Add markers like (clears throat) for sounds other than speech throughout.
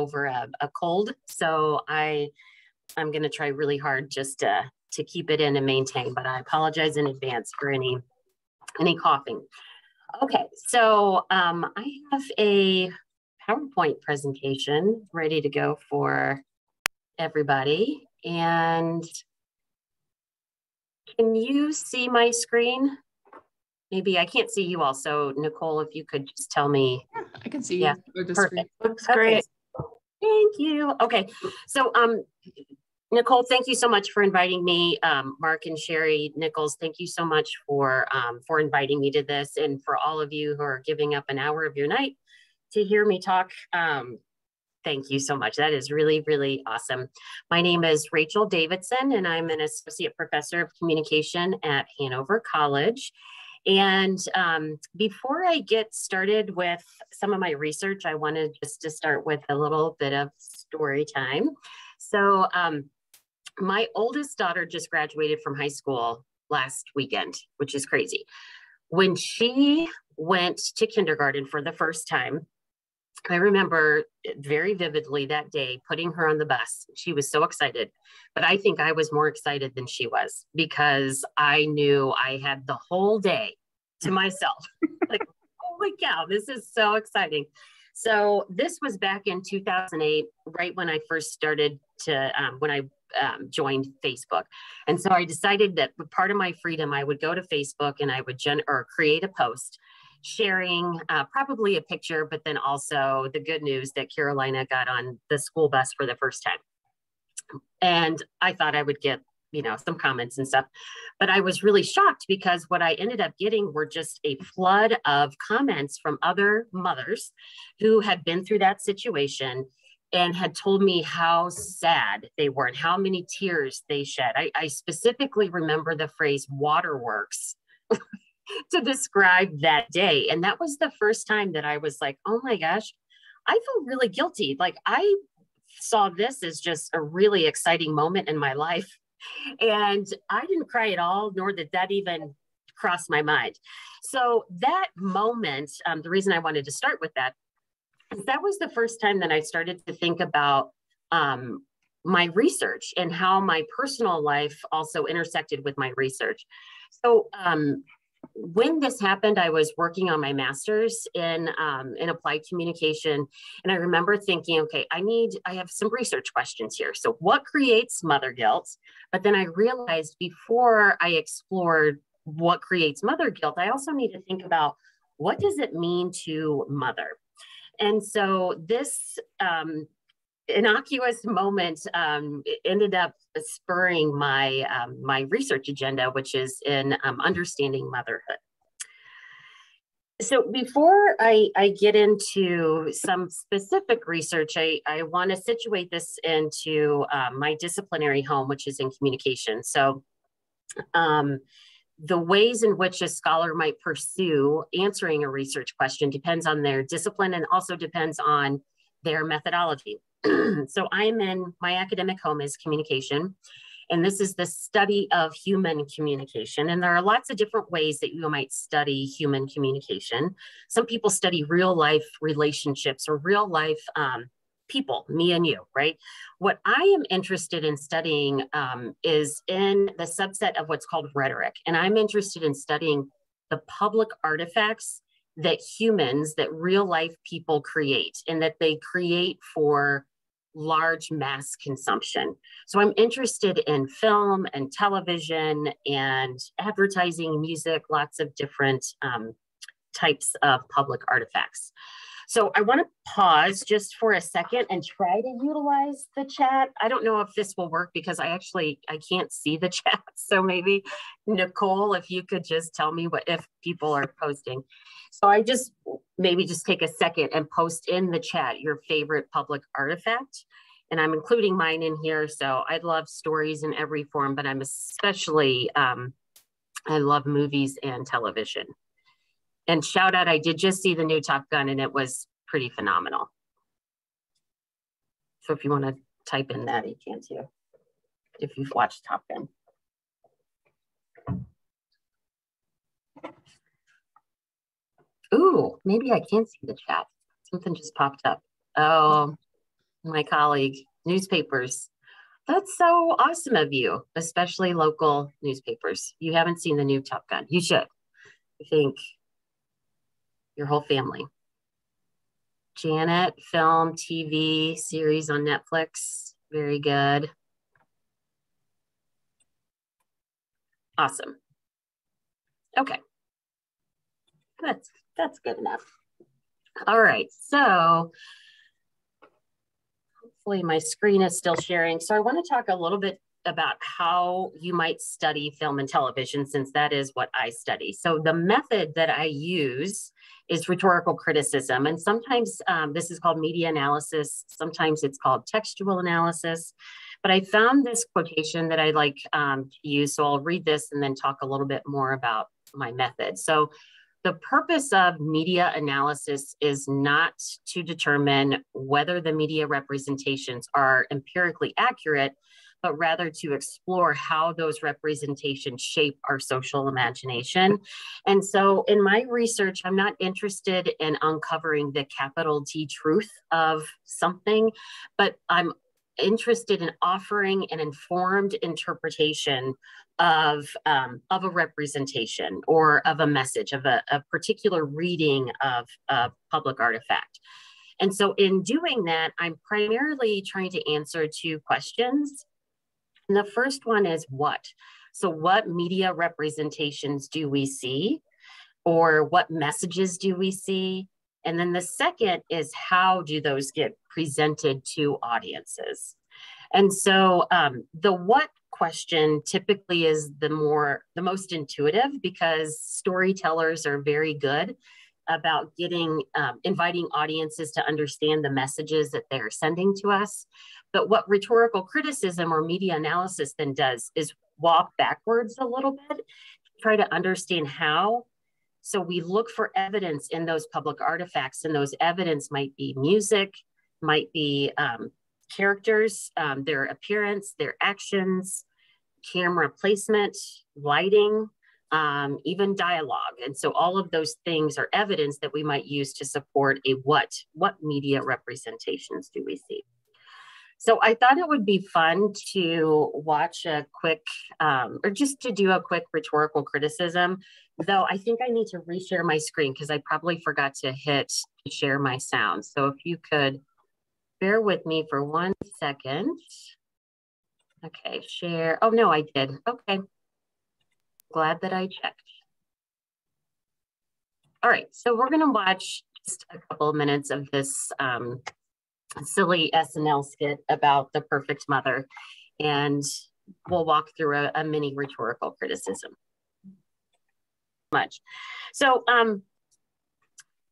over a, a cold. So I, I'm going to try really hard just to, to keep it in and maintain, but I apologize in advance for any, any coughing. Okay, so um, I have a PowerPoint presentation ready to go for everybody. And can you see my screen? Maybe I can't see you all. So Nicole, if you could just tell me. Yeah, I can see yeah, you. Perfect. Looks great. Thank you. Okay. So um, Nicole, thank you so much for inviting me. Um, Mark and Cheri Nichols, thank you so much for um, for inviting me to this, and for all of you who are giving up an hour of your night to hear me talk. Um, thank you so much. That is really, really awesome. My name is Rachel Davidson, and I'm an associate professor of communication at Hanover College. And um, before I get started with some of my research, I wanted just to start with a little bit of story time. So um, my oldest daughter just graduated from high school last weekend, which is crazy. When she went to kindergarten for the first time, I remember very vividly that day putting her on the bus. She was so excited, but I think I was more excited than she was because I knew I had the whole day to myself. (laughs) like, holy cow, this is so exciting. So, this was back in 2008, right when I first started to, um, when I um, joined Facebook. And so I decided that part of my freedom, I would go to Facebook and I would gen or create a post sharing uh, probably a picture, but then also the good news that Carolina got on the school bus for the first time. And I thought I would get, you know, some comments and stuff. But I was really shocked because what I ended up getting were just a flood of comments from other mothers who had been through that situation and had told me how sad they were and how many tears they shed. I, I specifically remember the phrase waterworks (laughs) to describe that day. And that was the first time that I was like, oh my gosh, I feel really guilty. Like I saw this as just a really exciting moment in my life. And I didn't cry at all, nor did that even cross my mind. So that moment, um, the reason I wanted to start with that that was the first time that I started to think about um, my research and how my personal life also intersected with my research. So um, when this happened, I was working on my master's in um, in applied communication, and I remember thinking, okay, I need, I have some research questions here. So, what creates mother guilt? But then I realized before I explored what creates mother guilt, I also need to think about what does it mean to mother. And so this um, innocuous moment um, ended up spurring my um, my research agenda, which is in um, understanding motherhood. So before I, I get into some specific research, I, I want to situate this into um, my disciplinary home, which is in communication. So um, the ways in which a scholar might pursue answering a research question depends on their discipline and also depends on their methodology. (clears throat) so I'm in my academic home is communication. And this is the study of human communication. And there are lots of different ways that you might study human communication. Some people study real life relationships or real life um, people, me and you, right? What I am interested in studying um, is in the subset of what's called rhetoric. And I'm interested in studying the public artifacts that humans, that real life people create, and that they create for large mass consumption. So I'm interested in film and television and advertising, music, lots of different um, types of public artifacts. So I want to pause just for a second and try to utilize the chat. I don't know if this will work because I actually I can't see the (laughs) chat. So maybe Nicole, if you could just tell me what if people are posting. So I just maybe just take a second and post in the chat your favorite public artifact. And I'm including mine in here. So I love stories in every form, but I'm especially um, I love movies and television and shout out, I did just see the new Top Gun and it was pretty phenomenal. So if you want to type in that, you can too, if you've watched Top Gun. Ooh, maybe I can see the chat. Something just popped up. Oh, my colleague, newspapers. That's so awesome of you, especially local newspapers. You haven't seen the new Top Gun. You should. I think your whole family. Janet, film, TV, series on Netflix. Very good. Awesome. Okay. That's that's good enough. All right. So hopefully my screen is still sharing. So I want to talk a little bit about how you might study film and television, since that is what I study. So the method that I use is rhetorical criticism. And sometimes um, this is called media analysis. Sometimes it's called textual analysis. But I found this quotation that I like um, to use. So I'll read this and then talk a little bit more about my method. So the purpose of media analysis is not to determine whether the media representations are empirically accurate, but rather to explore how those representations shape our social imagination. And so in my research, I'm not interested in uncovering the capital T truth of something, but I'm interested in offering an informed interpretation of, um, of a representation or of a message, of a, a particular reading of a public artifact. And so in doing that, I'm primarily trying to answer two questions. And the first one is what? So what media representations do we see? Or what messages do we see? And then the second is how do those get presented to audiences? And so um, the what question typically is the more the most intuitive because storytellers are very good about getting um, inviting audiences to understand the messages that they're sending to us. But what rhetorical criticism or media analysis then does is walk backwards a little bit try to understand how. So we look for evidence in those public artifacts and those evidence might be music might be um, characters, um, their appearance, their actions, camera placement, lighting, um, even dialogue. And so all of those things are evidence that we might use to support a what, what media representations do we see? So I thought it would be fun to watch a quick, um, or just to do a quick rhetorical criticism, though I think I need to reshare my screen because I probably forgot to hit share my sound. So if you could bear with me for one second. Okay, share. Oh, no, I did. Okay. Glad that I checked. All right, so we're going to watch just a couple of minutes of this um, silly SNL skit about the perfect mother, and we'll walk through a, a mini rhetorical criticism. Much. So, um,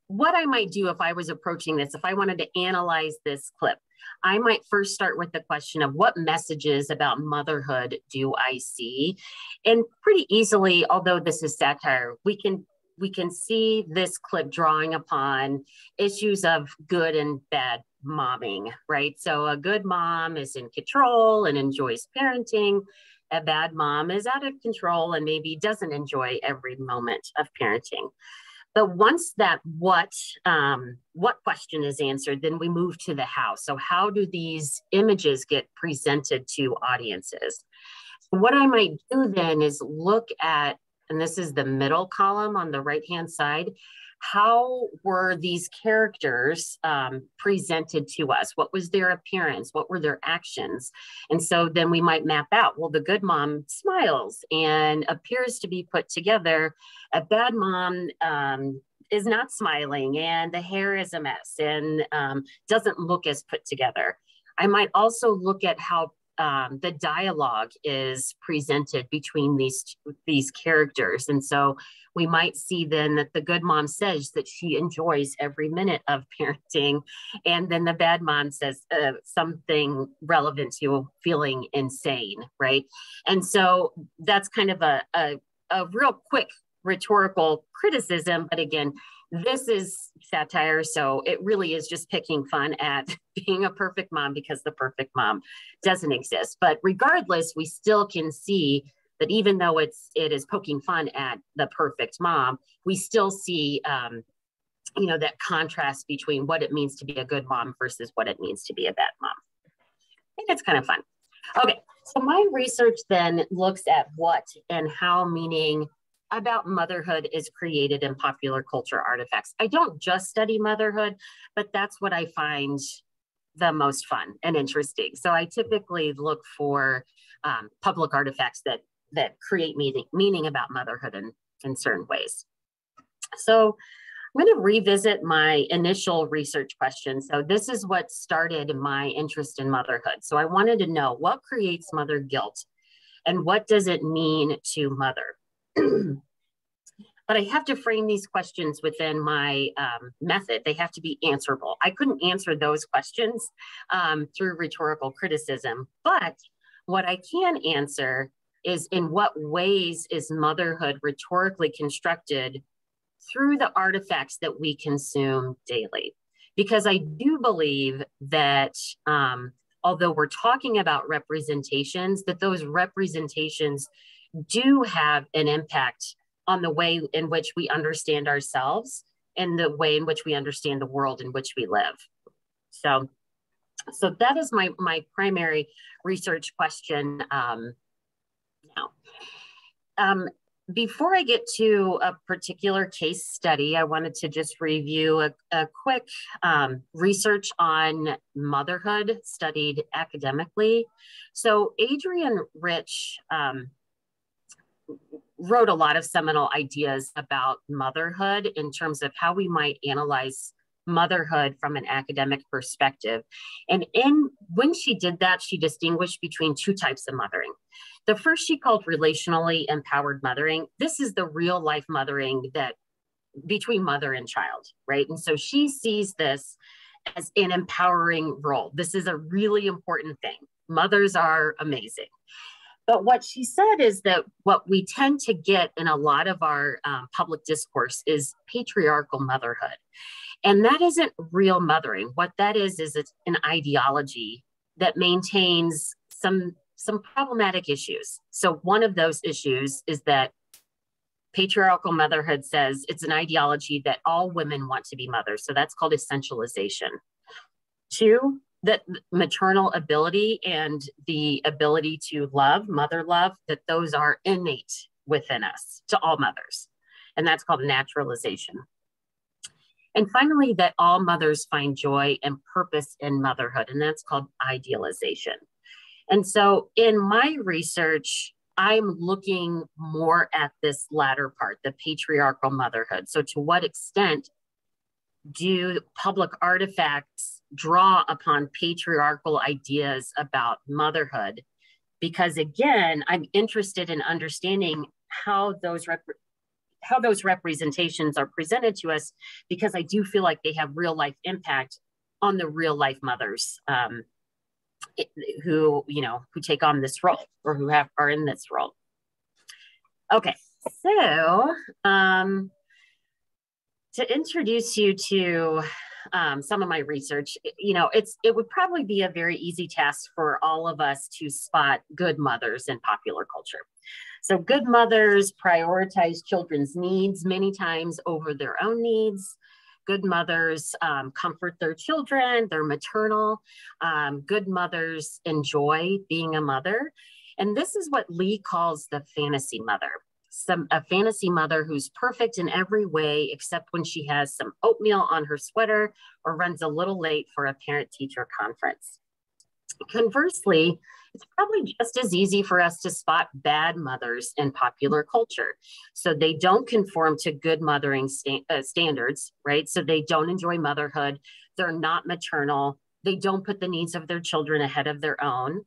what I might do if I was approaching this, if I wanted to analyze this clip, I might first start with the question of what messages about motherhood do I see? And pretty easily, although this is satire, we can we can see this clip drawing upon issues of good and bad momming, right? So a good mom is in control and enjoys parenting. A bad mom is out of control and maybe doesn't enjoy every moment of parenting. But once that what um, what question is answered, then we move to the how. So how do these images get presented to audiences? What I might do then is look at, and this is the middle column on the right hand side, how were these characters um, presented to us? What was their appearance? What were their actions? And so then we might map out well, the good mom smiles and appears to be put together. A bad mom um, is not smiling and the hair is a mess and um, doesn't look as put together. I might also look at how um, the dialogue is presented between these these characters. And so we might see then that the good mom says that she enjoys every minute of (laughs) parenting and then the bad mom says uh, something relevant to feeling insane right? And so that's kind of a, a, a real quick rhetorical criticism but again this is satire. So it really is just picking fun at (laughs) being a perfect mom because the perfect mom doesn't exist. But regardless, we still can see that even though it's it is poking fun at the perfect mom, we still see um, you know, that contrast between what it means to be a good mom versus what it means to be a bad mom. I think it's kind of fun. Okay, so my research then looks at what and how meaning about motherhood is created in popular culture artifacts. I don't just study motherhood, but that's what I find the most fun and interesting. So I typically look for um, public artifacts that that create meaning, meaning about motherhood in, in certain ways. So I'm going to revisit my initial research question. So this is what started my interest in motherhood. So I wanted to know what creates mother guilt and what does it mean to mother? But I have to frame these questions within my um, method. They have to be answerable. I couldn't answer those questions um, through rhetorical criticism, but what I can answer is in what ways is motherhood rhetorically constructed through the artifacts that we consume daily? Because I do believe that um, although we're talking about representations, that those representations do have an impact on the way in which we understand ourselves and the way in which we understand the world in which we live. So, so that is my, my primary research question um, now. Um, before I get to a particular case study, I wanted to just review a, a quick um, research on motherhood studied academically. So Adrienne Rich um, wrote a lot of seminal ideas about motherhood in terms of how we might analyze motherhood from an academic perspective. And in when she did that, she distinguished between two types of mothering. The first she called relationally empowered mothering. This is the real life mothering that between mother and child, right? And so she sees this as an empowering role. This is a really important thing. Mothers are amazing. But what she said is that what we tend to get in a lot of our um, public discourse is patriarchal motherhood. And that isn't real mothering. What that is, is it's an ideology that maintains some, some problematic issues. So one of those issues is that patriarchal motherhood says it's an ideology that all women want to be mothers. So that's called essentialization. Two, that maternal ability and the ability to love, mother love, that those are innate within us to all mothers. And that's called naturalization. And finally, that all mothers find joy and purpose in motherhood, and that's called idealization. And so in my research, I'm looking more at this latter part, the patriarchal motherhood. So, to what extent do public artifacts draw upon patriarchal ideas about motherhood? Because again, I'm interested in understanding how those rep- how those representations are presented to us, because I do feel like they have real life impact on the real life mothers um, who you know who take on this role or who have are in this role. Okay, so um, to introduce you to um, some of my research, you know, it's it would probably be a very easy task for all of us to spot good mothers in popular culture. So good mothers prioritize children's needs many times over their own needs. Good mothers um, comfort their children, they're maternal. Um, good mothers enjoy being a mother. And this is what Lee calls the fantasy mother some a fantasy mother who's perfect in every way except when she has some oatmeal on her sweater or runs a little late for a parent teacher conference. Conversely, it's probably just as easy for us to spot bad mothers in popular culture. So they don't conform to good mothering sta uh, standards, right? So they don't enjoy motherhood. They're not maternal. They don't put the needs of their children ahead of their own.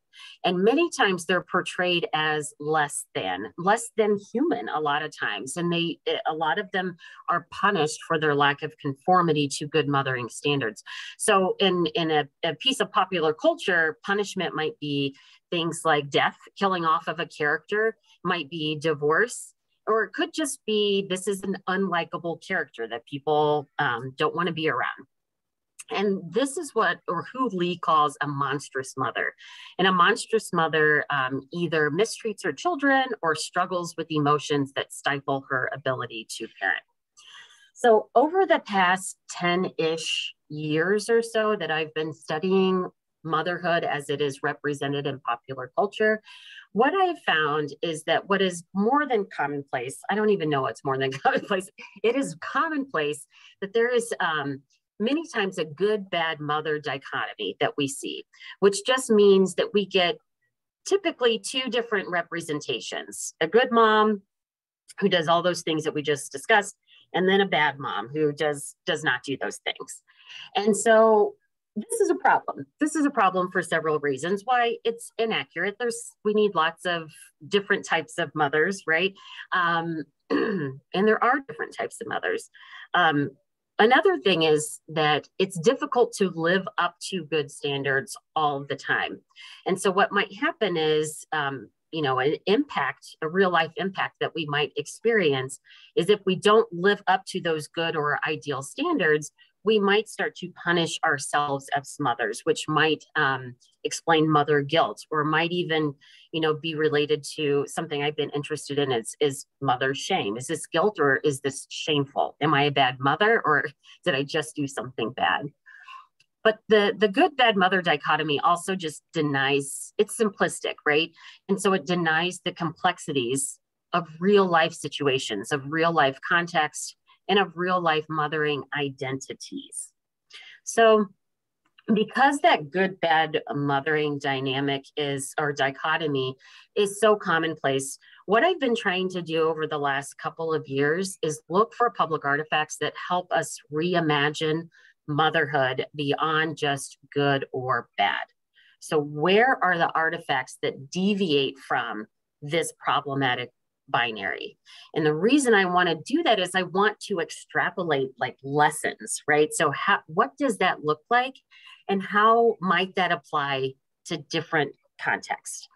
And many times they're portrayed as less than, less than human a lot of times. And they, a lot of them are punished for their lack of conformity to good mothering standards. So in, in a, a piece of popular culture, punishment might be things like death, killing off of a character, might be divorce, or it could just be this is an unlikable character that people um, don't want to be around. And this is what, or who Lee calls a monstrous mother. And a monstrous mother um, either mistreats her children or struggles with emotions that stifle her ability to parent. So over the past 10-ish years or so that I've been studying motherhood as it is represented in popular culture, what I've found is that what is more than commonplace, I don't even know what's more than (laughs) commonplace, it is commonplace that there is um, many times a good bad mother dichotomy that we see, which just means that we get typically two different representations a good mom who does all those things that we just discussed and then a bad mom who does does not do those things. And so this is a problem. This is a problem for several reasons why it's inaccurate. There's we need lots of different types of mothers right? Um, (clears throat) and there are different types of mothers. Um, Another thing is that it's difficult to live up to good standards all the time. And so, what might happen is, um, you know, an impact, a real life impact that we might experience is if we don't live up to those good or ideal standards, we might start to punish ourselves as mothers, which might um, explain mother guilt or might even, you know, be related to something I've been interested in is, is mother shame. Is this guilt or is this shameful? Am I a bad mother or (laughs) did I just do something bad? But the, the good bad mother dichotomy also just denies, it's simplistic, right? And so it denies the complexities of real life situations, of real life context, and of real life mothering identities. So, because that good bad mothering dynamic is or dichotomy is so commonplace what i've been trying to do over the last couple of years is look for public artifacts that help us reimagine motherhood beyond just good or bad so where are the artifacts that deviate from this problematic binary. And the reason I want to do that is I want to extrapolate like lessons, right? So how what does that look like and how might that apply to different contexts?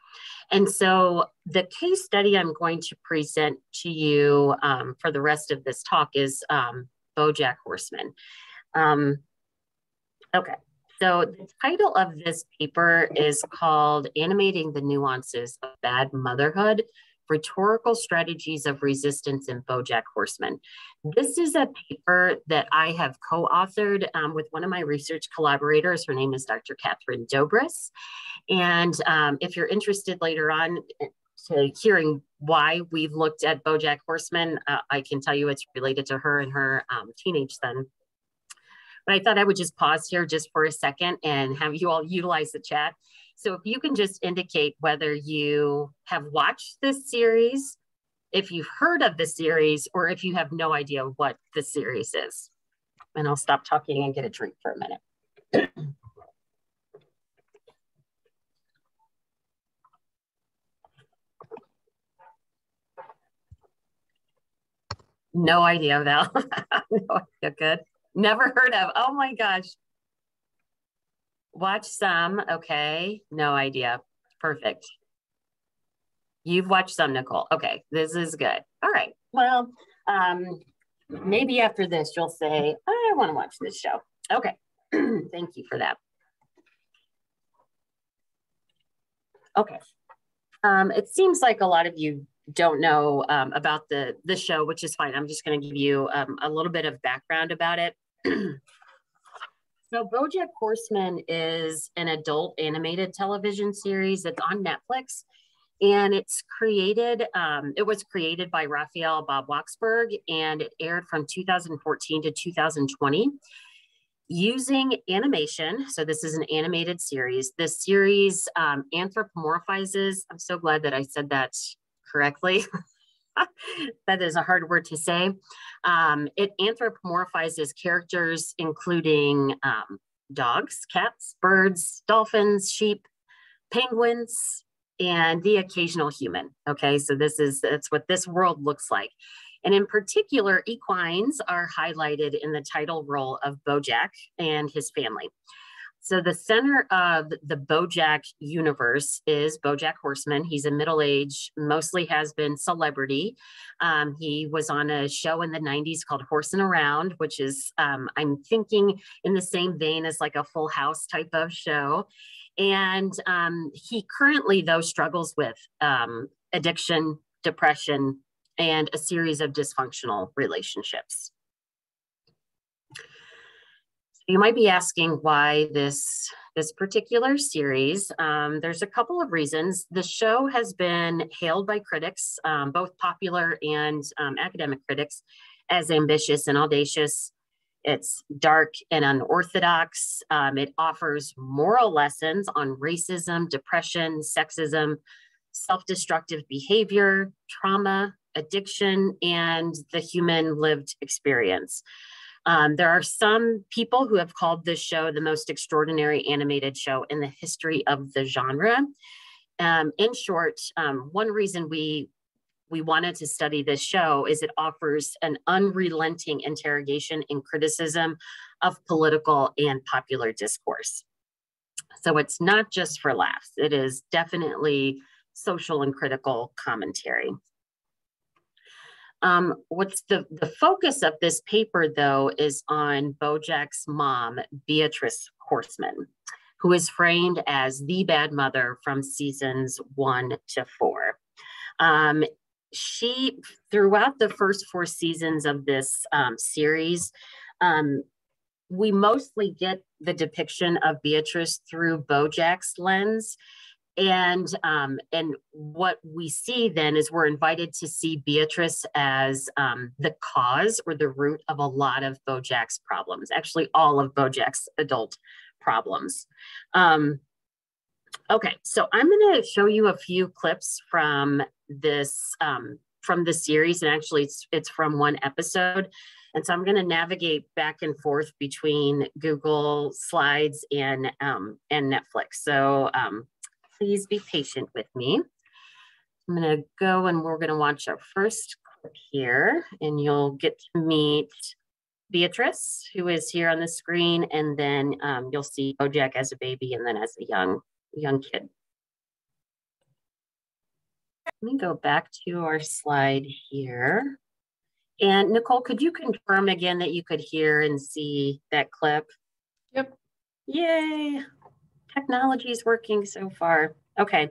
And so the case study I'm going to present to you um, for the rest of this talk is um, Bojack Horseman. Um, okay, so the title of this paper is called Animating the Nuances of Bad Motherhood Rhetorical Strategies of Resistance in Bojack Horseman. This is a paper that I have co-authored um, with one of my research collaborators. Her name is Dr. Catherine Dobris. And um, if you're interested later on eh, to hearing why we've looked at Bojack Horseman, uh, I can tell you it's related to her and her um, teenage son. But I thought I would just pause here just for a second and have you all utilize the chat so if you can just indicate whether you have watched this series, if you've heard of the series, or if you have no idea what the series is. And I'll stop talking and get a drink for a minute. no idea, Val. (laughs) no idea. Good. Never heard of. Oh my gosh. Watch some. Okay. No idea. Perfect. You've watched some, Nicole. Okay. This is good. All right. Well, um, maybe after this, you'll say, I want to watch this show. Okay. (clears throat) Thank you for that. Okay. Um, it seems like a lot of you don't know um, about the, the show, which is fine. I'm just going to give you um, a little bit of background about it. (clears throat) So BoJack Horseman is an adult animated television series that's on Netflix, and it's created. Um, it was created by Raphael Bob Waksberg, and it aired from 2014 to 2020 using animation. So this is an animated series. This series um, anthropomorphizes. I'm so glad that I said that correctly. (laughs) (laughs) that is a hard word to say. Um, it anthropomorphizes characters, including um, dogs, cats, birds, dolphins, sheep, penguins, and the occasional human. Okay, so this is that's what this world looks like. And in particular, equines are highlighted in the title role of Bojack and his family. So the center of the Bojack universe is Bojack Horseman. He's a middle-aged, mostly has been celebrity. Um, he was on a show in the 90s called Horsing Around, which is, um, I'm thinking in the same vein as like a full house type of show. And um, he currently, though, struggles with um, addiction, depression, and a series of dysfunctional relationships. You might be asking why this this particular series. Um, there's a couple of reasons. The show has been hailed by critics, um, both popular and um, academic critics, as ambitious and audacious. It's dark and unorthodox. Um, it offers moral lessons on racism, depression, sexism, self destructive behavior, trauma, addiction, and the human lived experience. Um, there are some people who have called this show the most extraordinary animated show in the history of the genre. Um, in short, um, one reason we we wanted to study this show is it offers an unrelenting interrogation and criticism of political and popular discourse. So it's not just for laughs, it is definitely social and critical commentary. Um, what's the, the focus of this paper, though, is on Bojack's mom, Beatrice Horseman, who is framed as the bad mother from seasons one to four. Um, she, throughout the first four seasons of this um, series, um, we mostly get the depiction of Beatrice through Bojack's lens. And um, and what we see then is we're invited to see Beatrice as um, the cause or the root of a lot of Bojack's problems. Actually, all of Bojack's adult problems. Um, okay, so I'm going to show you a few clips from this um, from the series, and actually, it's it's from one episode. And so I'm going to navigate back and forth between Google Slides and um, and Netflix. So um, please be patient with me. I'm going to go and we're going to watch our first clip here, and you'll get to meet Beatrice, who is here on the screen, and then um, you'll see Bojack as a baby and then as a young young kid. Let me go back to our slide here. And Nicole, could you confirm again that you could hear and see that clip? Yep. Yay. Technology is working so far. Okay.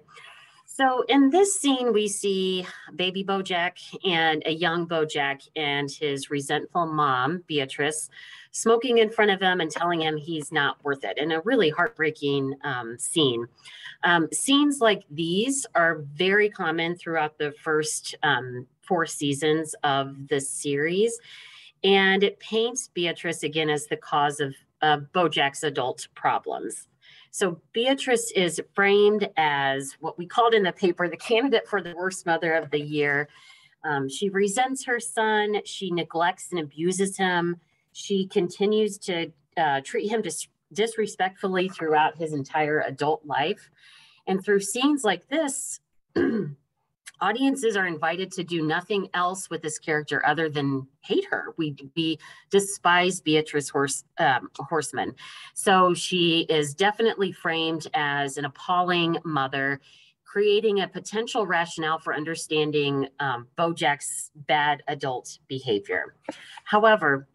So in this scene, we see baby Bojack and a young Bojack and his resentful mom, Beatrice, smoking in front of him and telling him he's not worth it in a really heartbreaking um, scene. Um, scenes like these are very common throughout the first um, four seasons of the series. And it paints Beatrice again as the cause of Bojack's adult problems. So Beatrice is framed as what we called in the paper the candidate for the worst mother of the year. Um, she resents her son. She neglects and abuses him. She continues to uh, treat him dis- disrespectfully throughout his entire adult life. And through scenes like this, (clears throat) audiences are invited to do nothing else with this character other than hate her. We we despise Beatrice Horse um, Horseman, so she is definitely framed as an appalling mother, creating a potential rationale for understanding um, Bojack's bad adult behavior. However.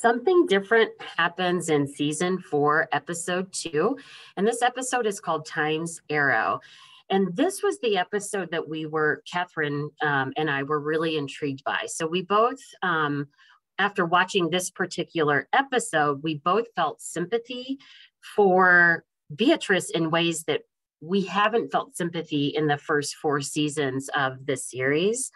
Something different happens in season four, episode two. And this episode is called Time's Arrow. And this was the episode that we were, Catherine um, and I were really intrigued by. So we both, um, after watching this particular episode, we both felt sympathy for Beatrice in ways that we haven't felt sympathy in the first four seasons of the series.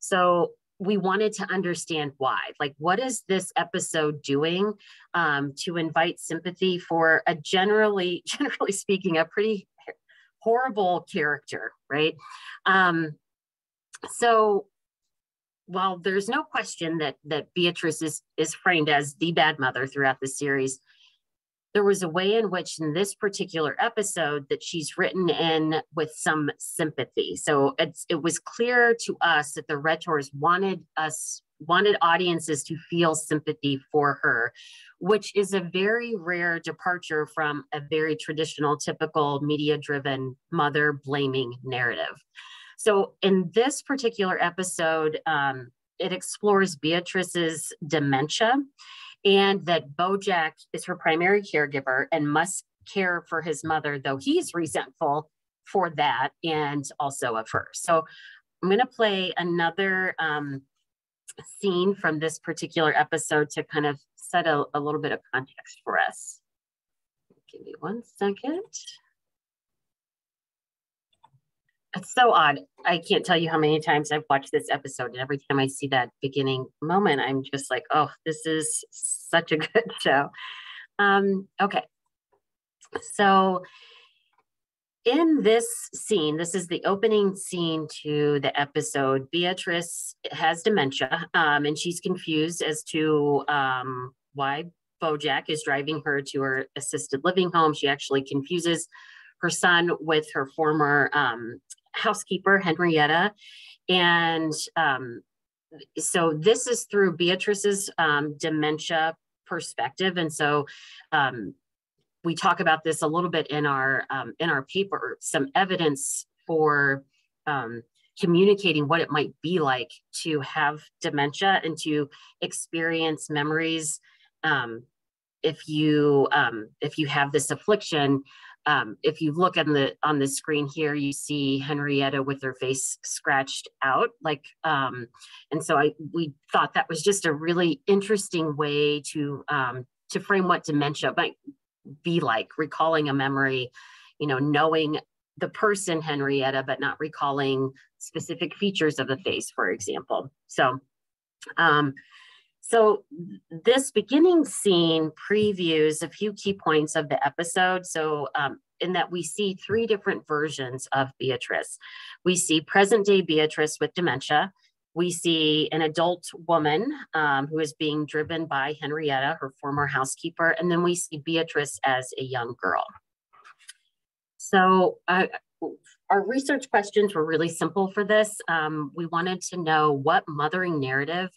So we wanted to understand why. Like, what is this episode doing um, to invite sympathy for a generally, (laughs) generally speaking, a pretty horrible character, right? Um, so while there's no question that that Beatrice is is framed as the bad mother throughout the series, there was a way in which in this particular episode that she's written in with some sympathy. So it's it was clear to us that the Rhetors wanted us wanted audiences to feel sympathy for her, which is a very rare departure from a very traditional, typical media driven mother blaming narrative. So, in this particular episode, um, it explores Beatrice's dementia and that Bojack is her primary caregiver and must care for his mother, though he's resentful for that and also of her. So, I'm going to play another um, scene from this particular episode to kind of set a, a little bit of context for us. Give me one second. It's so odd. I can't tell you how many times I've watched this episode, and every time I see that beginning moment, I'm just like, oh, this is such a (laughs) good show. Um, okay. So, in this scene, this is the opening scene to the episode. Beatrice has dementia um, and she's confused as to um, why Bojack is driving her to her assisted living home. She actually confuses her son with her former um, housekeeper, Henrietta. And um, so this is through Beatrice's um, dementia perspective. And so um, we talk about this a little bit in our um, in our paper, some evidence for um, communicating what it might be like to have dementia and to experience memories um, if you um, if you have this affliction. Um, if you look on the on the screen here, you see Henrietta with her face scratched out, like, um, and so I we thought that was just a really interesting way to to frame what dementia might be like, recalling a memory, you know, knowing the person Henrietta, but not recalling specific features of the face, for example. So, um, so this beginning scene previews a few key points of the episode. So um, in that we see three different versions of Beatrice. We see present day Beatrice with dementia. We see an adult woman um, who is being driven by Henrietta, her former housekeeper, and then we see Beatrice as a young girl. So uh, our research questions were really simple for this. Um, we wanted to know what mothering narrative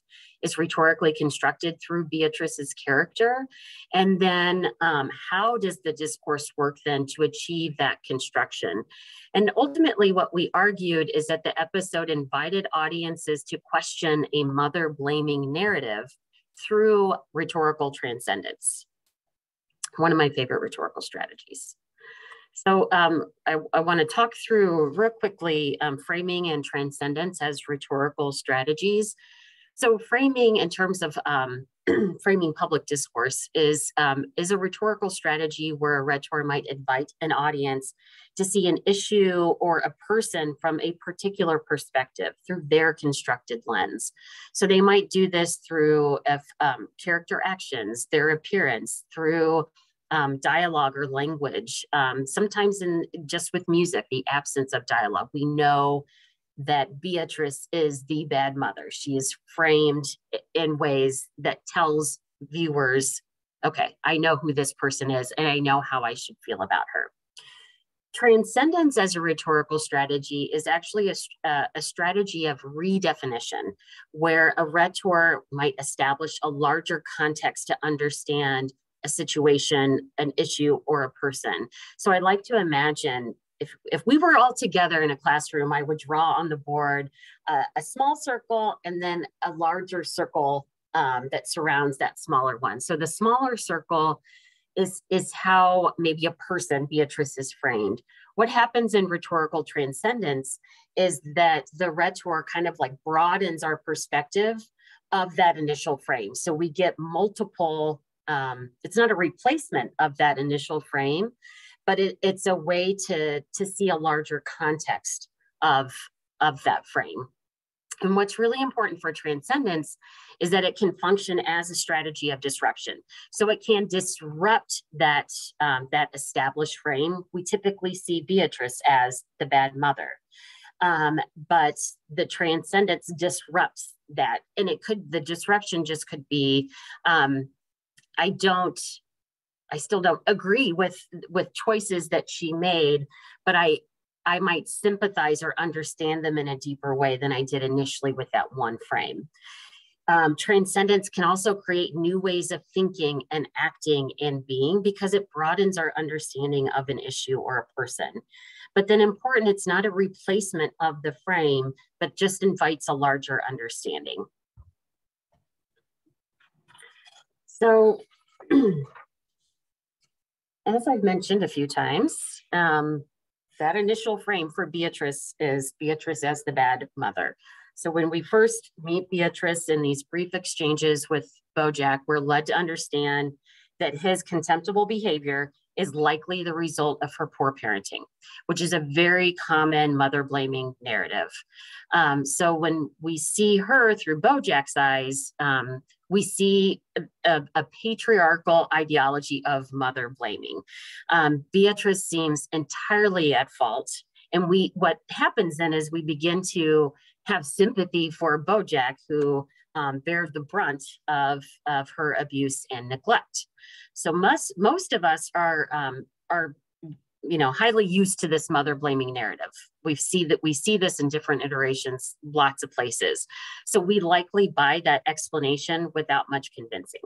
is rhetorically constructed through Beatrice's character, and then um, how does the discourse work then to achieve that construction? And ultimately, what we argued is that the episode invited audiences to question a mother blaming narrative through rhetorical transcendence. One of my favorite rhetorical strategies. So um, I, I want to talk through real quickly um, framing and transcendence as rhetorical strategies. So framing in terms of um, (clears throat) framing public discourse is, um, is a rhetorical strategy where a rhetor might invite an audience to see an issue or a person from a particular perspective through their constructed lens. So they might do this through if, um, character actions, their appearance, through um, dialogue or language. Um, sometimes in just with music, the absence of dialogue, we know that Beatrice is the bad mother. She is framed in ways that tells viewers, okay, I know who this person is and I know how I should feel about her. Transcendence as a rhetorical strategy is actually a, uh, a strategy of redefinition, where a rhetor might establish a larger context to understand a situation, an issue, or a person. So I'd like to imagine if, if we were all together in a classroom, I would draw on the board uh, a small circle and then a larger circle um, that surrounds that smaller one. So the smaller circle is, is how maybe a person, Beatrice, is framed. What happens in rhetorical transcendence is that the rhetor kind of like broadens our perspective of that initial frame. So we get multiple um, it's not a replacement of that initial frame, but it, it's a way to, to see a larger context of, of that frame. And what's really important for transcendence is that it can function as a strategy of disruption. So it can disrupt that, um, that established frame. We typically see Beatrice as the bad mother. Um, but the transcendence disrupts that. And it could, the disruption just could be um, I don't I still don't agree with with choices that she made, but I I might sympathize or understand them in a deeper way than I did initially with that one frame. Um, transcendence can also create new ways of thinking and acting and being because it broadens our understanding of an issue or a person. But then important, it's not a replacement of the frame, but just invites a larger understanding. So, (clears throat) as I've mentioned a few times, um, that initial frame for Beatrice is Beatrice as the bad mother. So when we first meet Beatrice in these brief exchanges with Bojack, we're led to understand that his contemptible behavior is likely the result of her poor parenting, which is a very common mother blaming narrative. Um, so when we see her through Bojack's eyes, um, we see a, a, patriarchal ideology of mother blaming. Um, Beatrice seems entirely at fault. And we, what happens then is we begin to have sympathy for Bojack, who um, bear the brunt of, of her abuse and neglect. So most most of us are um, are you know highly used to this mother blaming narrative. We see that we see this in different iterations, lots of places. So we likely buy that explanation without much convincing.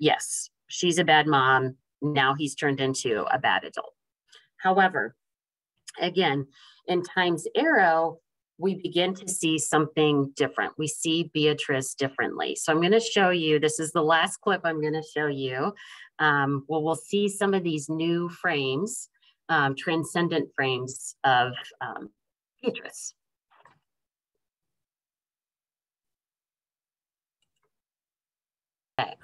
Yes, she's a bad mom. Now he's turned into a bad adult. However, again, in Time's Arrow, we begin to see something different. We see Beatrice differently. So I'm going to show you, this is the last clip I'm going to show you. Um, well, we'll see some of these new frames, um, transcendent frames of um, Beatrice. Okay.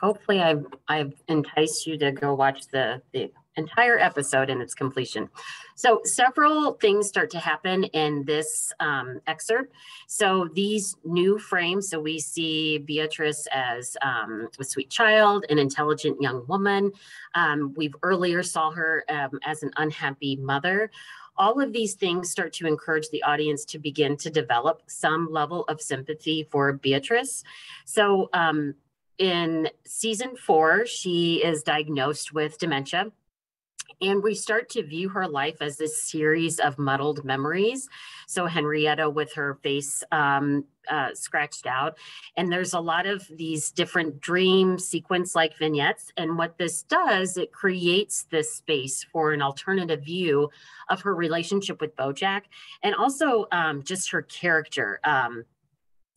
Hopefully I've, I've enticed you to go watch the, the entire episode in its completion. So several things start to happen in this um, excerpt. So these new frames, so we see Beatrice as um, a sweet child, an intelligent young woman. Um, we've earlier saw her um, as an unhappy mother. All of these things start to encourage the audience to begin to develop some level of sympathy for Beatrice. So um, in season four, she is diagnosed with dementia and we start to view her life as this series of muddled memories. So Henrietta with her face um, uh, scratched out. And there's a lot of these different dream sequence like vignettes. And what this does, it creates this space for an alternative view of her relationship with Bojack and also um, just her character um,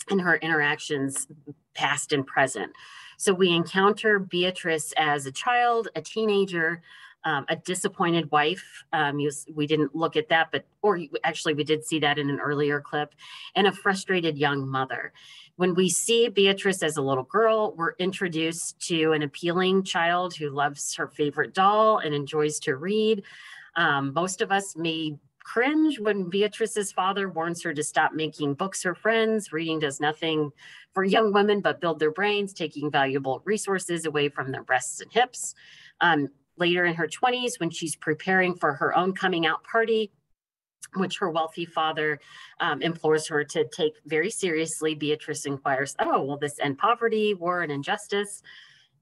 and her interactions past and present. So we encounter Beatrice as a child, a teenager, um, a disappointed wife. Um, you, we didn't look at that, but or actually we did see that in an earlier clip, and a frustrated young mother. When we see Beatrice as a little girl, we're introduced to an appealing child who loves her favorite doll and enjoys to read. Um, most of us may cringe when Beatrice's father warns her to stop making books her friends. Reading does nothing for young women but build their brains, taking valuable resources away from their breasts and hips. Um, later in her 20s when she's preparing for her own coming out party which her wealthy father um, implores her to take very seriously. Beatrice inquires, Oh, will this end poverty, war, and injustice?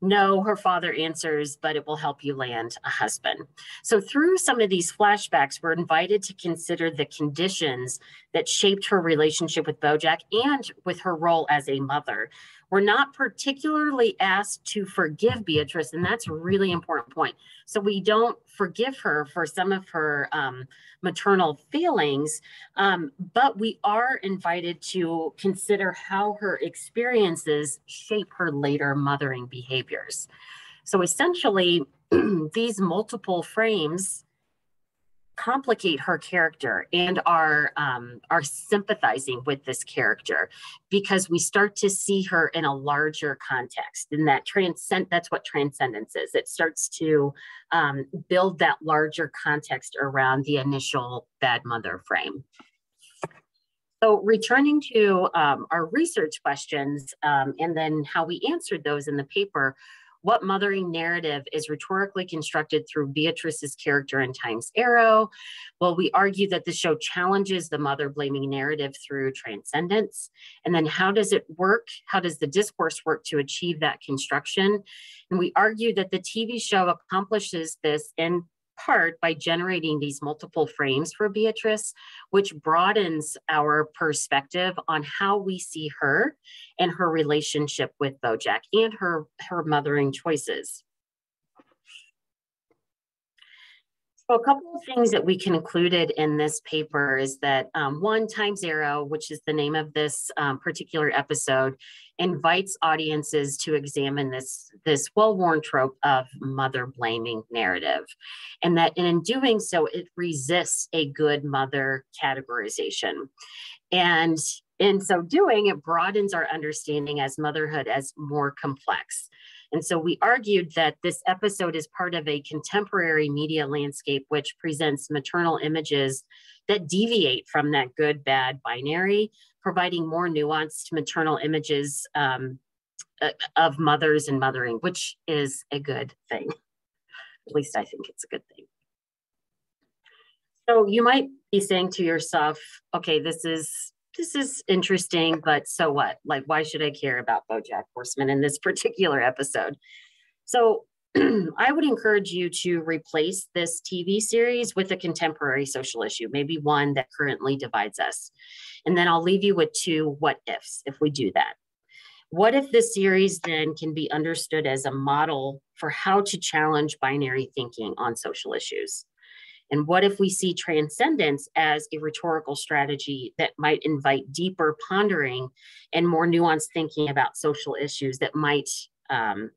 No, her father answers, but it will help you land a husband. So, through some of these flashbacks, we're invited to consider the conditions that shaped her relationship with Bojack and with her role as a mother. We're not particularly asked to forgive Beatrice, and that's a really important point. So we don't forgive her for some of her um, maternal feelings, um, but we are invited to consider how her experiences shape her later mothering behaviors. So essentially, (clears throat) these multiple frames complicate her character and are um, are sympathizing with this character because we start to see her in a larger context and that transcend that's what transcendence is. It starts to um, build that larger context around the initial bad mother frame. So returning to um, our research questions um, and then how we answered those in the paper what mothering narrative is rhetorically constructed through Beatrice's character in Time's Arrow? Well, we argue that the show challenges the mother blaming narrative through transcendence. And then how does it work? How does the discourse work to achieve that construction? And we argue that the TV show accomplishes this in part by generating these multiple frames for Beatrice, which broadens our perspective on how we see her and her relationship with Bojack and her, her mothering choices. So a couple of things that we concluded in this paper is that um, one, Time's Arrow, which is the name of this um, particular episode, invites audiences to examine this, this well-worn trope of mother blaming narrative. And that in doing so, it resists a good mother categorization. And in so doing, it broadens our understanding as motherhood as more complex. And so we argued that this episode is part of a contemporary media landscape which presents maternal images that deviate from that good bad binary, providing more nuanced maternal images um, uh, of mothers and mothering, which is a good thing. At least I think it's a good thing. So you might be saying to yourself, okay, this is this is interesting, but so what? Like, why should I care about Bojack Horseman in this (laughs) particular episode? So (clears throat) I would encourage you to replace this TV series with a contemporary social issue, maybe one that currently divides us. And then I'll leave you with two what ifs if we do that. What if this series then can be understood as a model for how to challenge binary thinking on social issues? And what if we see transcendence as a rhetorical strategy that might invite deeper pondering and more nuanced thinking about social issues that might um,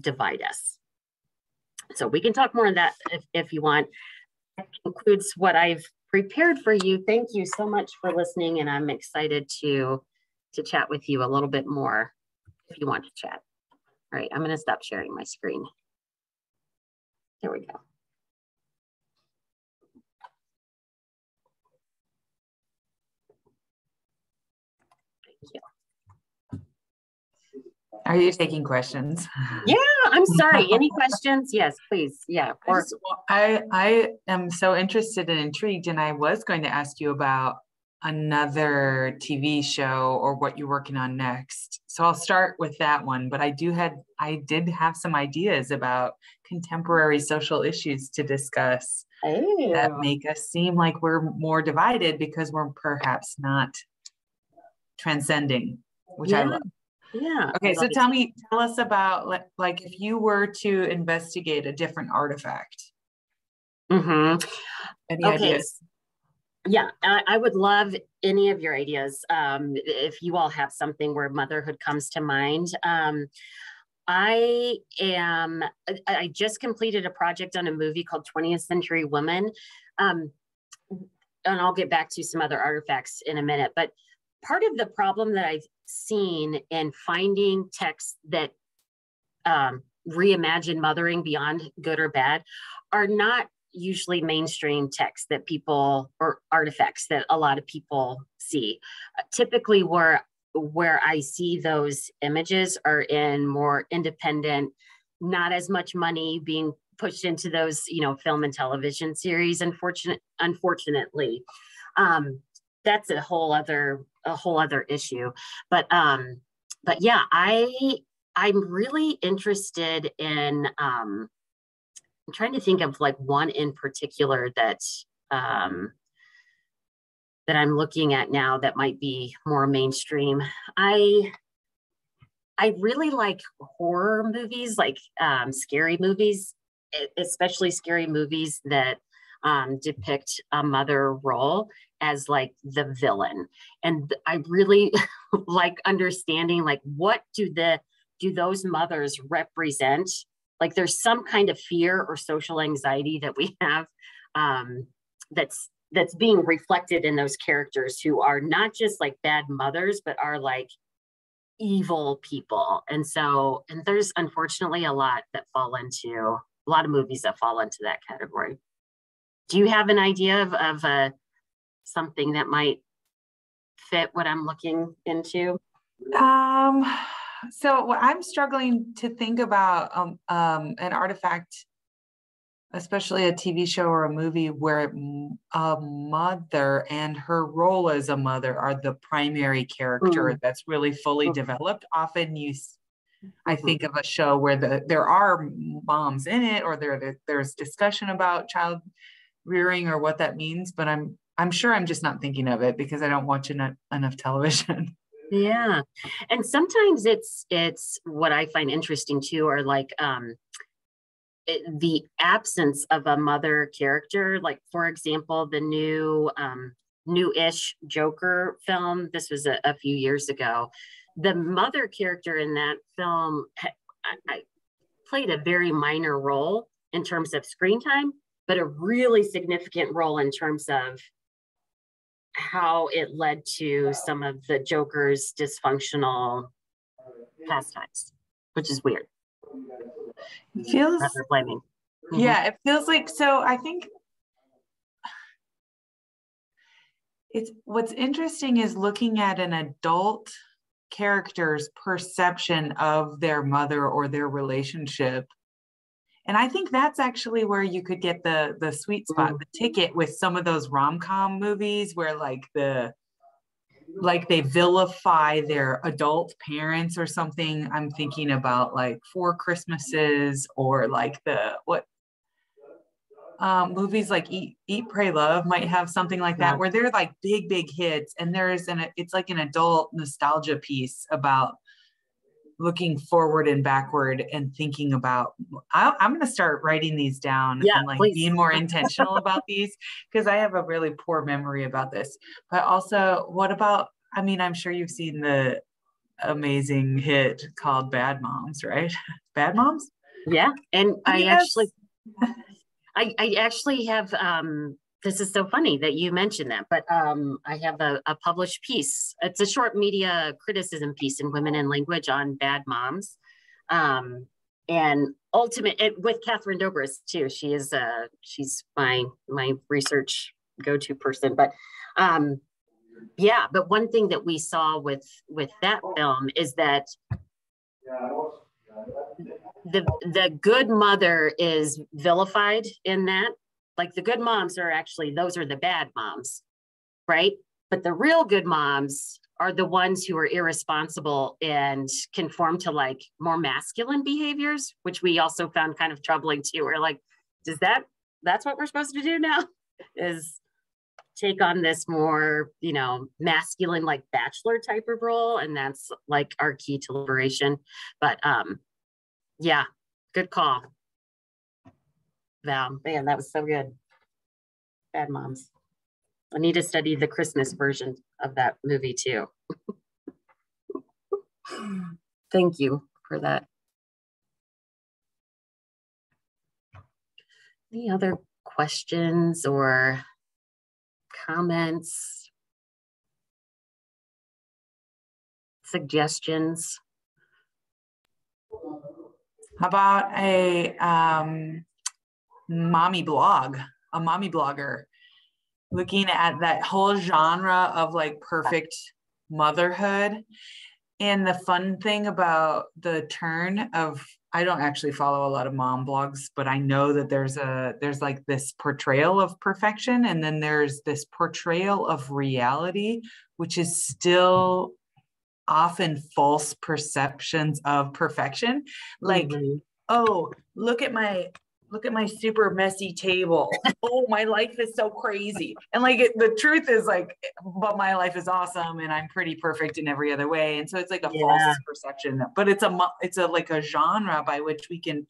divide us? So we can talk more on that if, if you want. That concludes what I've prepared for you. Thank you so much for listening, and I'm excited to to chat with you a little bit more if you want to chat. All right, I'm going to stop sharing my screen. There we go. Are you taking questions? Yeah, I'm (laughs) sorry. Any questions? Yes, please. Yeah. Or- I, I am so interested and intrigued, and I was going to ask you about another TV show or what you're working on next. So I'll start with that one. But I do had I did have some ideas about contemporary social issues to discuss oh. that make us seem like we're more divided because we're perhaps not transcending, which yeah. I love. Yeah. Okay, so tell me, tell us about like if you were to investigate a different artifact. Mm-hmm. Any okay. ideas? Yeah, I, I, would love any of your ideas. Um, if you all have something where motherhood comes to mind. Um, I am, I just completed a project on a movie called 20th Century Women. Um, and I'll get back to some other artifacts in a minute. But part of the problem that I've seen in finding texts that um, reimagine mothering beyond good or bad are not usually mainstream texts that people or artifacts that a lot of people see. Uh, typically, where where I see those images are in more independent, not as much money being pushed into those, you know, film and television series. Unfortunate, unfortunately, um, that's a whole other a whole other issue. But um, but yeah, I I'm really interested in um, I'm trying to think of like one in particular that um, that I'm looking at now that might be more mainstream. I I really like horror movies, like um, scary movies, especially scary movies that um, depict a mother role as like the villain. And i really (laughs) like understanding like what do the do those mothers represent? Like there's some kind of fear or social anxiety that we have um, that's that's being reflected in those characters who are not just like bad mothers but are like evil people. And so and there's unfortunately a lot that fall into a lot of movies that fall into that category do you have an idea of, of uh, something that might fit what I'm looking into? Um, so I'm struggling to think about um, um, an artifact, especially a TV show or a movie where a mother and her role as a mother are the primary character mm. that's really fully mm. developed. Often you I mm-hmm. think of a show where the there are moms in it, or there there's discussion about child rearing or what that means, but I'm I'm sure I'm just not thinking of it because I don't watch enough, enough television. (laughs) Yeah. And sometimes it's it's what I find interesting too or like um it, the absence of a mother character, like for example, the new um, new-ish Joker film. This was a, a, few years ago. The mother character in that film I, I played a very minor role in terms of screen time, but a really significant role in terms of how it led to some of the Joker's dysfunctional pastimes, which is weird. It feels blaming. Mm-hmm. Yeah, it feels like so. I think it's what's interesting is looking at an adult character's perception of their mother or their relationship and i think that's actually where you could get the the sweet spot mm-hmm. the ticket with some of those rom-com movies where like the like they vilify their adult parents or something. I'm thinking about like Four Christmases or like the what um, movies like Eat, Eat, Pray, Love might have something like that, where they're like big, big hits, and there's an it's like an adult nostalgia piece about looking forward and backward and thinking about I, am going to start writing these down yeah, and like please. being more intentional about these because i have a really poor memory about this but also what about i mean i'm sure you've seen the amazing hit called bad moms right (laughs) bad moms yeah and i yes. actually I, I actually have um this is so funny that you mentioned that, but um, I have a, a, published piece. It's a short media criticism piece in Women and Language on bad moms. Um, and ultimate it, with Catherine Dobris too. She is uh she's my my research go-to person. But um yeah, but one thing that we saw with with that film is that the the good mother is vilified in that like the good moms are actually, those are the bad moms, right? But the real good moms are the ones who are irresponsible and conform to like more masculine behaviors, which we also found kind of troubling too. We're like, does that, that's what we're supposed to do now? (laughs) Is take on this more, you know, masculine, like bachelor type of role. And that's like our key to liberation. But um, yeah, good call. Val. Man, that was so good. Bad Moms. I need to study the Christmas version of that movie too. (laughs) Thank you for that. Any other questions or comments? Suggestions? How about a um, mommy blog, a mommy blogger, looking at that whole genre of like perfect motherhood. And the fun thing about the turn of I don't actually follow a lot of mom blogs, but I know that there's a there's like this portrayal of perfection and then there's this portrayal of reality which is still often false perceptions of perfection. Like, mm-hmm. oh, look at my look at my super messy table. oh, my life is so crazy. And like it, the truth is like, but my life is awesome and I'm pretty perfect in every other way. And so it's like a yeah. false perception, but it's a it's a like a genre by which we can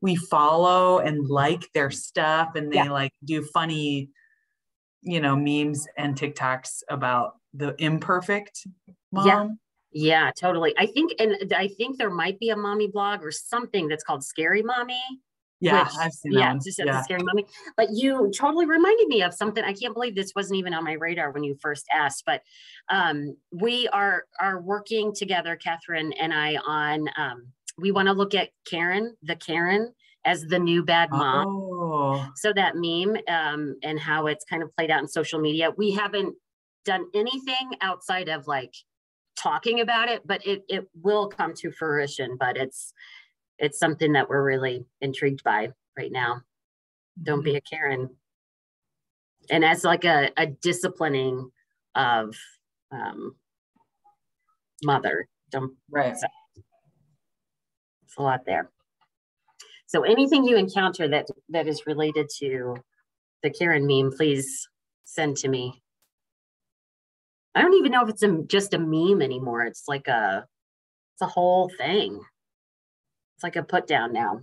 we follow and like their stuff and they yeah. like do funny you know memes and TikToks about the imperfect mom. Yeah. Yeah, totally. I think, and I think there might be a mommy blog or something that's called Scary Mommy yeah, which, I've seen yeah, just yeah. scary mommy. But you totally reminded me of something. I can't believe this wasn't even on my radar when you first asked. But um, we are are working together, Catherine and I, on um, we want to look at Karen, the Karen, as the new bad mom. Oh. So that meme um, and how it's kind of played out in social media. We haven't done anything outside of like talking about it, but it it will come to fruition. But it's it's something that we're really intrigued by right now. Don't be mm-hmm. a Karen. And as like a, a disciplining of um, mother, don't right. So, it's a lot there. So anything you encounter that that is related to the Karen meme, please send to me. I don't even know if it's a, just a meme anymore. It's like a, it's a whole thing. It's like a put down now.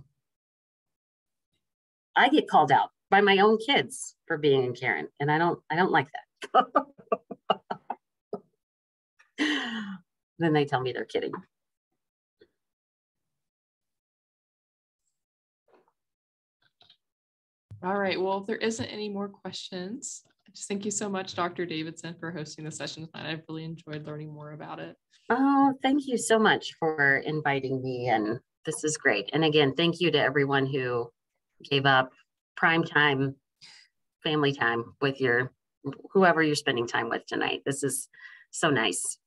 I get called out by my own kids for being a Karen, and I don't I don't like that. (laughs) then they tell me they're kidding. All right. Well, if there isn't any more questions, just thank you so much, Dr. Davidson, for hosting the session tonight. I've really enjoyed learning more about it. Oh, thank you so much for inviting me. And this is great. And again, thank you to everyone who gave up prime time, family time with your whoever you're spending time with tonight. This is so nice.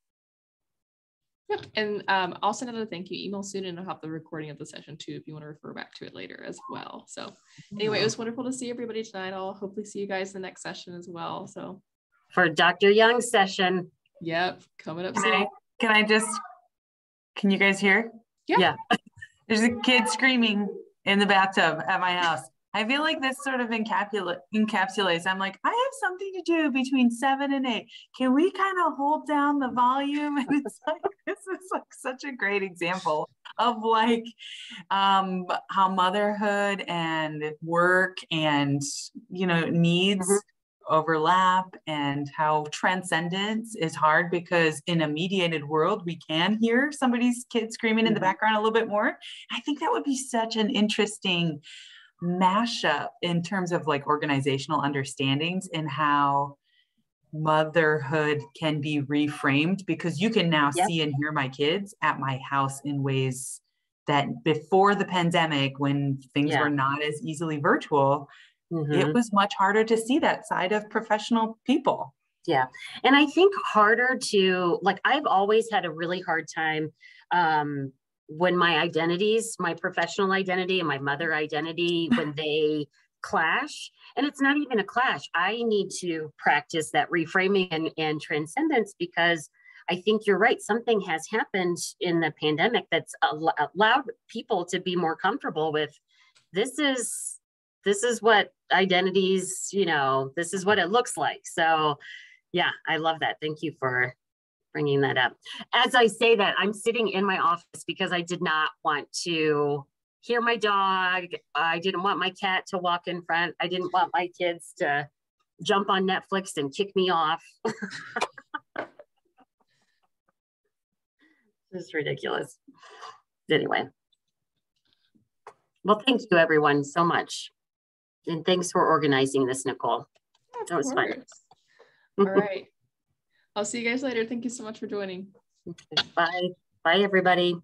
Yep. And um, I'll send out a thank you email soon and I'll have the recording of the session too if you want to refer back to it later as well. So anyway, it was wonderful to see everybody tonight. I'll hopefully see you guys in the next session as well. So for Dr. Young's session. Yep, coming up can soon. I, can I just, can you guys hear? Yeah. yeah. There's a kid screaming in the bathtub at my house. I feel like this sort of encapsula- encapsulates. I'm like, I have something to do between seven and eight. Can we kind of hold down the volume? (laughs) And it's like, this is like such a great example of like um, how motherhood and work and, you know, needs mm-hmm. Overlap and how transcendence is hard because in a mediated world, we can hear somebody's kid screaming in the mm-hmm. background a little bit more. I think that would be such an interesting mashup in terms of like organizational understandings and how motherhood can be reframed because you can now yep. see and hear my kids at my house in ways that before the pandemic when things yeah. were not as easily virtual mm-hmm. it was much harder to see that side of professional people yeah and i think harder to like i've always had a really hard time um when my identities, my professional identity and my mother identity, when (laughs) they clash, and it's not even a clash, I need to practice that reframing and, and transcendence because I think you're right. Something has happened in the pandemic that's allowed people to be more comfortable with this is this is what identities, you know, this is what it looks like. So yeah, I love that. Thank you for bringing that up. As I say that, I'm sitting in my office because I did not want to hear my dog. I didn't want my cat to walk in front. I didn't want my kids to jump on Netflix and kick me off. (laughs) this is ridiculous. Anyway. Well, thank you everyone so much. And thanks for organizing this, Nicole. That was fun. All right. I'll see you guys later. Thank you so much for joining. (laughs) Bye. Bye, everybody.